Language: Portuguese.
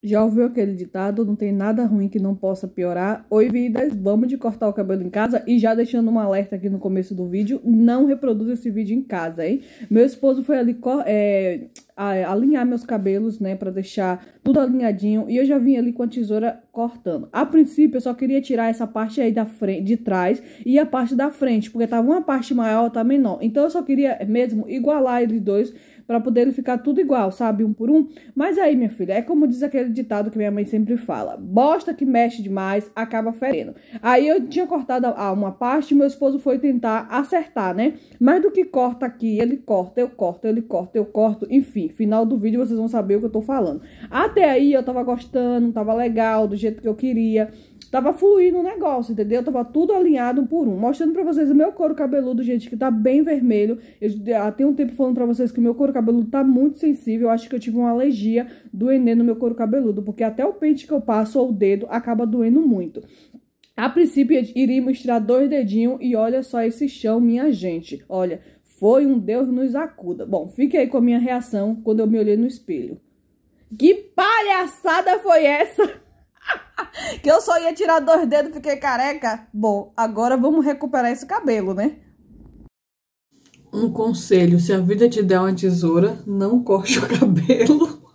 Já ouviu aquele ditado? Não tem nada ruim que não possa piorar. Oi, vidas, vamos de cortar o cabelo em casa. E já deixando um alerta aqui no começo do vídeo, não reproduza esse vídeo em casa, hein? Meu esposo foi ali é, alinhar meus cabelos, né, pra deixar tudo alinhadinho. E eu já vim ali com a tesoura cortando. A princípio, eu só queria tirar essa parte aí da frente, de trás e a parte da frente, porque tava uma parte maior, outra menor. Então, eu só queria mesmo igualar eles dois para poder ficar tudo igual, sabe? Um por um. Mas aí, minha filha, é como diz aquele ditado que minha mãe sempre fala: bosta que mexe demais acaba ferendo. Aí eu tinha cortado uma parte, meu esposo foi tentar acertar, né? Mas do que corta aqui, ele corta, eu corto, ele corta, eu corto, enfim. Final do vídeo vocês vão saber o que eu tô falando. Até aí eu tava gostando, tava legal, do jeito que eu queria. Tava fluindo o negócio, entendeu? Tava tudo alinhado um por um. Mostrando pra vocês o meu couro cabeludo, gente, que tá bem vermelho. Eu há tem um tempo falando pra vocês que o meu couro cabeludo tá muito sensível. Eu acho que eu tive uma alergia doendo no meu couro cabeludo. Porque até o pente que eu passo ou o dedo acaba doendo muito. A princípio, iríamos tirar dois dedinhos e olha só esse chão, minha gente. Olha, foi um Deus nos acuda. Bom, fique aí com a minha reação quando eu me olhei no espelho. Que palhaçada foi essa? que eu só ia tirar dois dedos e fiquei careca. Bom, agora vamos recuperar esse cabelo, né? Um conselho, se a vida te der uma tesoura, não corte o cabelo.